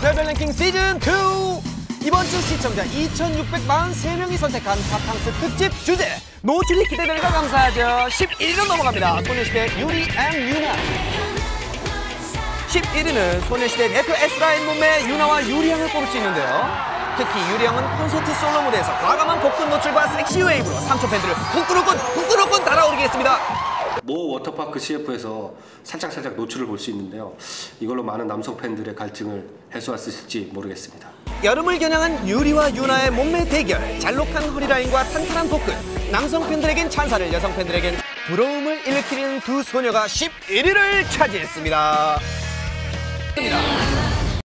별별 랭킹 시즌 2 이번 주 시청자 2,643명이 선택한 바캉스 특집 주제. 노출이 기대되니까 감사하죠. 11위로 넘어갑니다. 소녀시대 유리 앤 유나. 11위는 소녀시대 대표 S라인 몸매 윤아와 유리양을 꼽을 수 있는데요. 특히 유리양은 콘서트 솔로 무대에서 과감한 복근 노출과 섹시 웨이브로 삼촌 팬들을 후끈후끈 후끈후끈 달아오르게 했습니다 모 워터파크 CF에서 살짝 살짝 노출을 볼 수 있는데요. 이걸로 많은 남성 팬들의 갈증을 해소할 수 있을지 모르겠습니다. 여름을 겨냥한 유리와 유나의 몸매 대결 잘록한 허리라인과 탄탄한 복근 남성 팬들에겐 찬사를 여성 팬들에겐 부러움을 일으키는 두 소녀가 11위를 차지했습니다